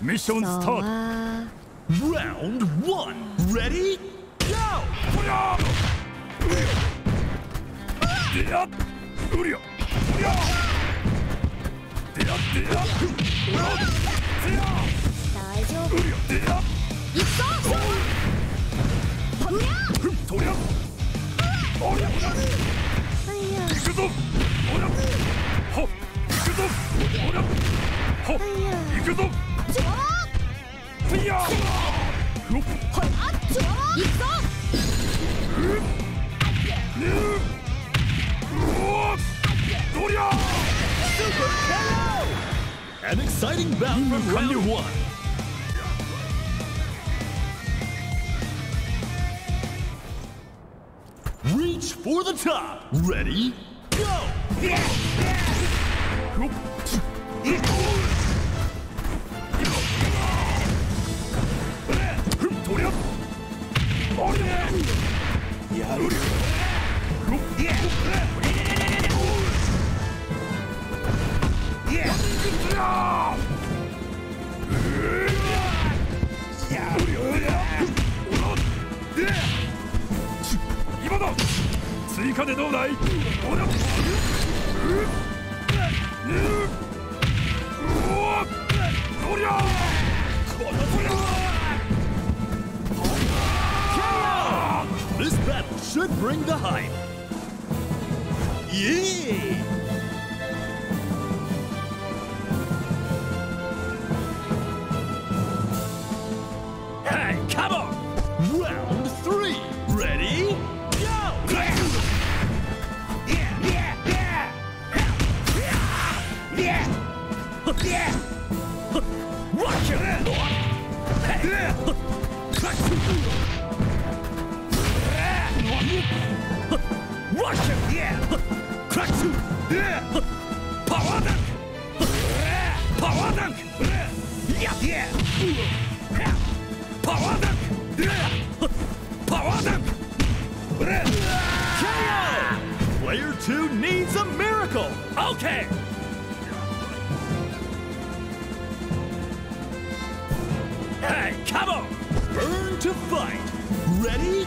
ミッションスタート Round 1 Ready? Go! うりゃでやっうりゃうりゃでやでやうらでや大丈夫うりゃでやいくぞうりゃとりゃおりゃいくぞおりゃはっいくぞおりゃはっいくぞ An exciting bout from mm-hmm. round one. Reach for the top. Ready? Go! Yeah! やる今だ追加でどうだい should bring the hype. Hey, come on! Round three. Ready? Go! Yeah, yeah, yeah. Yeah. Yeah. Watch it! Watch it! Yeah! Crack two! Yeah! Power dunk! Power dunk! Yeah! Yeah! Power dunk! Yeah! Power dunk! KO! Player two needs a miracle. Okay! Hey, come on! Burn to fight. Ready?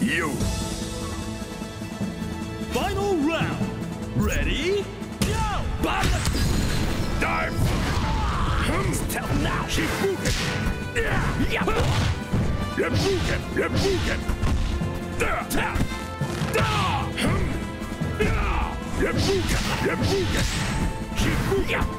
You! Final round. Ready? Go! Baraku! Dive! Tell now! Shippuken! Yeah! Yeah! Yabuken! Yabuken! Da! Da! Da! Hum! Yeah! Yabuken! Yabuken! Shippuken! Tell it! Yeah! Dive!